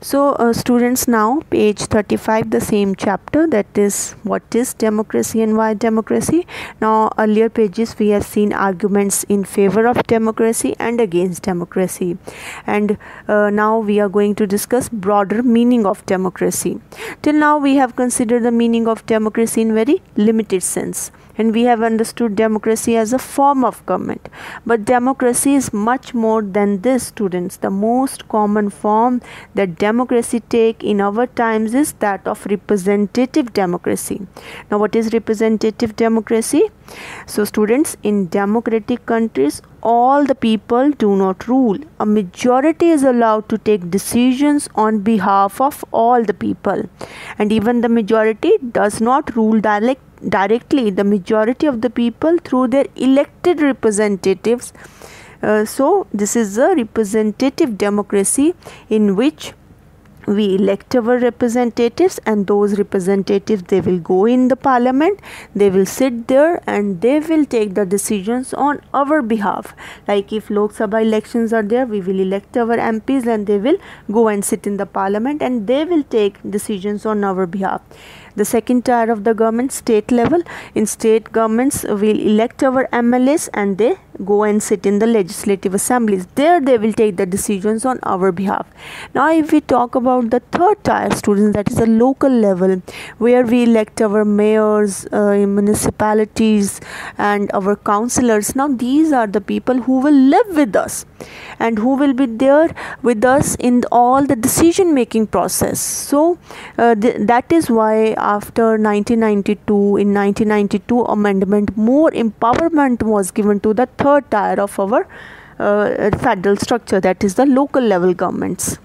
so uh, students now page 35 the same chapter that is what is democracy and why democracy? Now earlier pages we have seen arguments in favor of democracy and against democracy. And uh, now we are going to discuss broader meaning of democracy. Till now we have considered the meaning of democracy in very limited sense. And we have understood democracy as a form of government. But democracy is much more than this students. The most common form that democracy take in our times is that of representative democracy. Now what is representative democracy? So students in democratic countries all the people do not rule. A majority is allowed to take decisions on behalf of all the people. And even the majority does not rule direct directly. The majority of the people through their elected representatives. Uh, so this is a representative democracy in which we elect our representatives and those representatives they will go in the parliament they will sit there and they will take the decisions on our behalf. Like if lok sabha elections are there we will elect our mps and they will go and sit in the parliament and they will take decisions on our behalf. The second tier of the government state level in state governments will elect our mlas and they go and sit in the legislative assemblies. There they will take the decisions on our behalf. Now if we talk about the third tier students that is the local level where we elect our mayors uh, municipalities and our councillors. Now these are the people who will live with us and who will be there with us in all the decision making process? So uh, th that is why after 1992 in 1992 amendment more empowerment was given to the third tier of our uh, federal structure that is the local level governments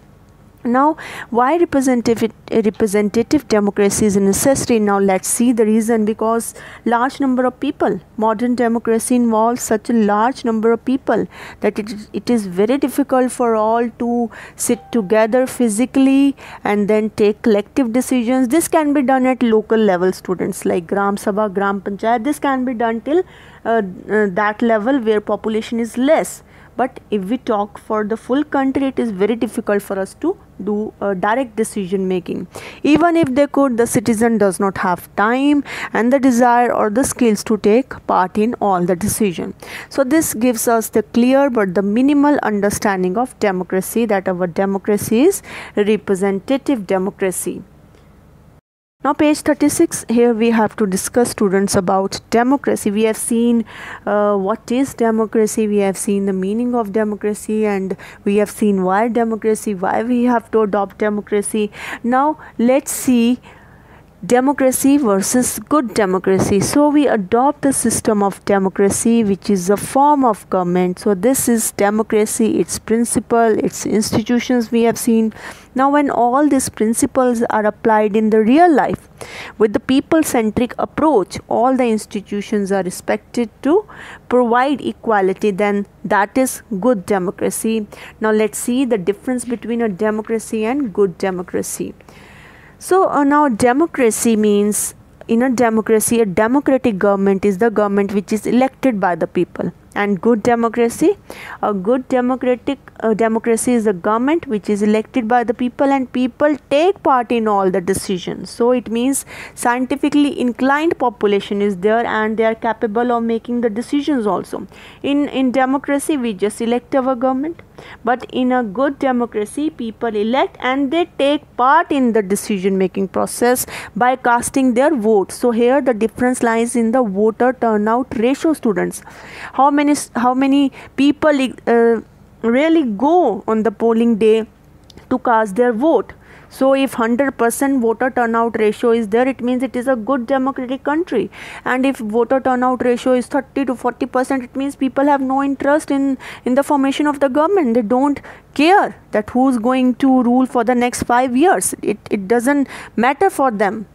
now why representative representative democracy is necessary? Now let's see the reason because large number of people modern democracy involves such a large number of people that it, it is very difficult for all to sit together physically and then take collective decisions. This can be done at local level students like gram sabha gram panchayat. This can be done till uh, uh, that level where population is less but if we talk for the full country it is very difficult for us to do uh, direct decision making. Even if they could the citizen does not have time and the desire or the skills to take part in all the decision. So this gives us the clear but the minimal understanding of democracy that our democracy is representative democracy now page 36 here we have to discuss students about democracy. We have seen uh, what is democracy. We have seen the meaning of democracy and we have seen why democracy why we have to adopt democracy. Now let's see democracy versus good democracy. So we adopt the system of democracy which is a form of government. So this is democracy its principle its institutions we have seen. Now when all these principles are applied in the real life with the people centric approach all the institutions are respected to provide equality then that is good democracy. Now let's see the difference between a democracy and good democracy so uh, now democracy means in a democracy a democratic government is the government which is elected by the people and good democracy. A good democratic uh, democracy is a government which is elected by the people and people take part in all the decisions. So it means scientifically inclined population is there and they are capable of making the decisions also. In in democracy we just elect our government. But in a good democracy people elect and they take part in the decision making process by casting their vote. So here the difference lies in the voter turnout ratio students. How many many how many people uh, really go on the polling day to cast their vote. So if 100% voter turnout ratio is there it means it is a good democratic country. And if voter turnout ratio is 30 to 40% it means people have no interest in in the formation of the government. They don't care that who's going to rule for the next 5 years. It it doesn't matter for them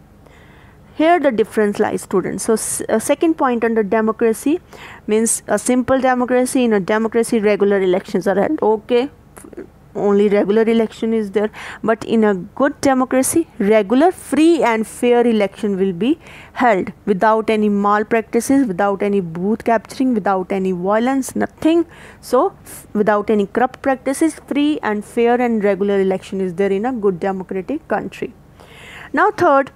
here the difference lies students. So uh, second point under democracy means a simple democracy in a democracy regular elections are held. Okay only regular election is there. But in a good democracy regular free and fair election will be held without any malpractices without any booth capturing without any violence nothing. So without any corrupt practices free and fair and regular election is there in a good democratic country. Now third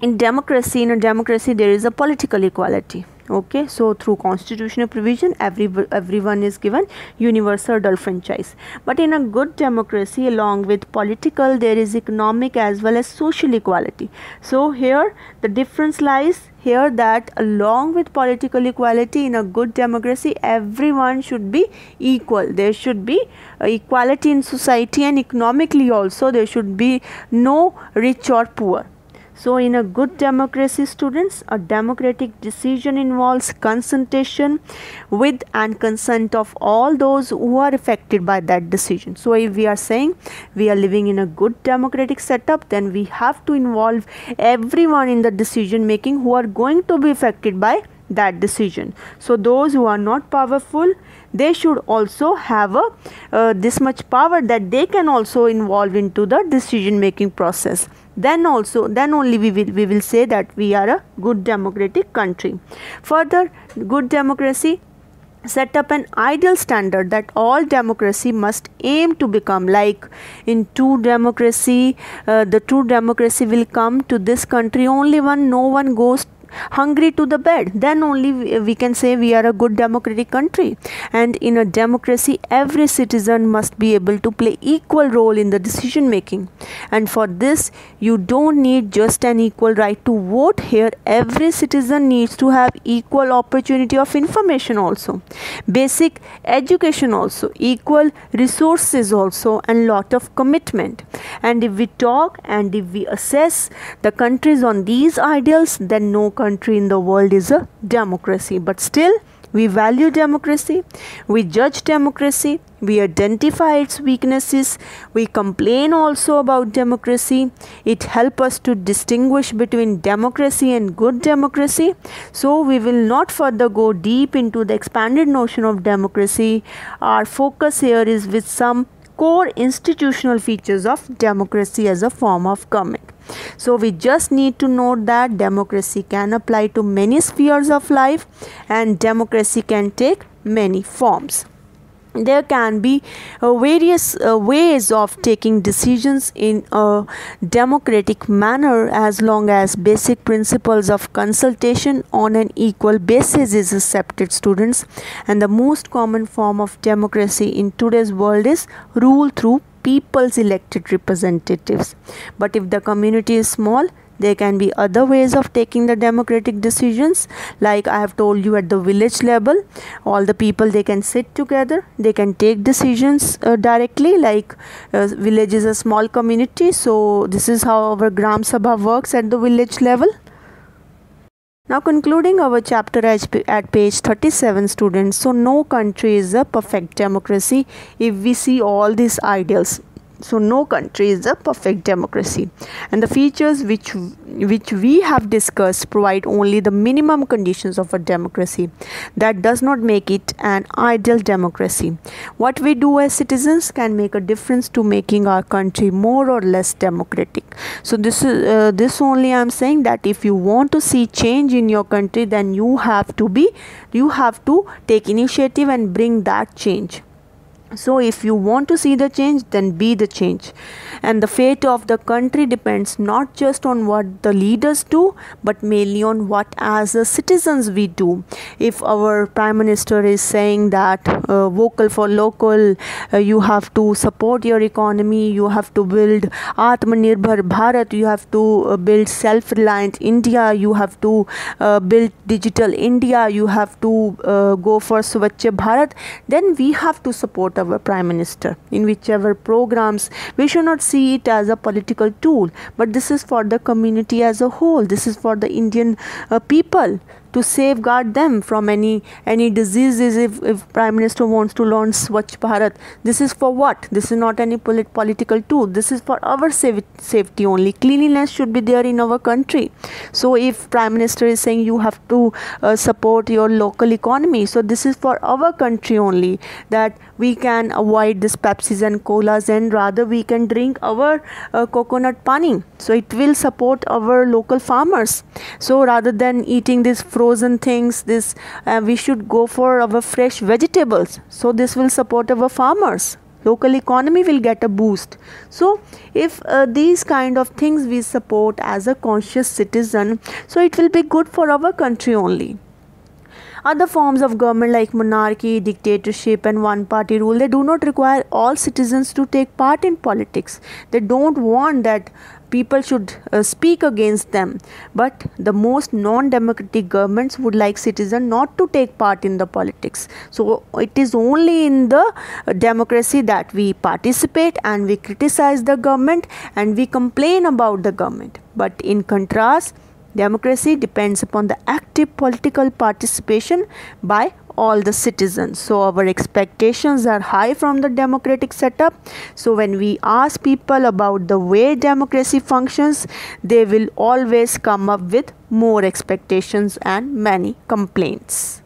in democracy in a democracy there is a political equality okay? So through constitutional provision every everyone is given universal adult franchise but in a good democracy along with political there is economic as well as social equality. So here the difference lies here that along with political equality in a good democracy everyone should be equal. There should be uh, equality in society and economically also there should be no rich or poor so, in a good democracy, students, a democratic decision involves consultation with and consent of all those who are affected by that decision. So, if we are saying we are living in a good democratic setup, then we have to involve everyone in the decision making who are going to be affected by that decision. So, those who are not powerful, they should also have a uh, this much power that they can also involve into the decision making process. Then also then only we will, we will say that we are a good democratic country. Further good democracy set up an ideal standard that all democracy must aim to become. Like in true democracy uh, the true democracy will come to this country only when no one goes hungry to the bed then only we can say we are a good democratic country. And in a democracy every citizen must be able to play equal role in the decision making. And for this you don't need just an equal right to vote here. Every citizen needs to have equal opportunity of information also basic education also equal resources also and lot of commitment. And if we talk and if we assess the countries on these ideals then no country in the world is a democracy but still we value democracy we judge democracy we identify its weaknesses we complain also about democracy. It helps us to distinguish between democracy and good democracy. So we will not further go deep into the expanded notion of democracy. Our focus here is with some core institutional features of democracy as a form of government so we just need to note that democracy can apply to many spheres of life and democracy can take many forms. There can be uh, various uh, ways of taking decisions in a democratic manner as long as basic principles of consultation on an equal basis is accepted students. And the most common form of democracy in today's world is rule through people's elected representatives. But if the community is small, there can be other ways of taking the democratic decisions. Like i have told you at the village level all the people they can sit together they can take decisions uh, directly. Like uh, village is a small community so this is how our gram sabha works at the village level now concluding our chapter at page 37 students. So no country is a perfect democracy if we see all these ideals so no country is a perfect democracy. And the features which which we have discussed provide only the minimum conditions of a democracy. That does not make it an ideal democracy. What we do as citizens can make a difference to making our country more or less democratic. So this is uh, this only i am saying that if you want to see change in your country then you have to be you have to take initiative and bring that change so if you want to see the change then be the change. And the fate of the country depends not just on what the leaders do but mainly on what as the citizens we do. If our prime minister is saying that uh, vocal for local uh, you have to support your economy you have to build atmanirbhar bharat you have to uh, build self reliant india you have to uh, build digital india you have to uh, go for swachh bharat then we have to support our prime minister in whichever programs we should not see it as a political tool but this is for the community as a whole. This is for the indian uh, people to safeguard them from any any diseases if, if prime minister wants to launch swachh bharat. This is for what? This is not any polit- political tool. This is for our safety only. Cleanliness should be there in our country. So if prime minister is saying you have to uh, support your local economy so this is for our country only that we can avoid this pepsis and colas and rather we can drink our uh, coconut pani. So it will support our local farmers. So rather than eating these frozen things this uh, we should go for our fresh vegetables. So this will support our farmers. Local economy will get a boost. So if uh, these kind of things we support as a conscious citizen so it will be good for our country only other forms of government like monarchy, dictatorship and one party rule, they do not require all citizens to take part in politics. They don't want that people should uh, speak against them. But the most non-democratic governments would like citizens not to take part in the politics. So it is only in the democracy that we participate and we criticize the government and we complain about the government. But in contrast Democracy depends upon the active political participation by all the citizens. So our expectations are high from the democratic setup. So when we ask people about the way democracy functions, they will always come up with more expectations and many complaints.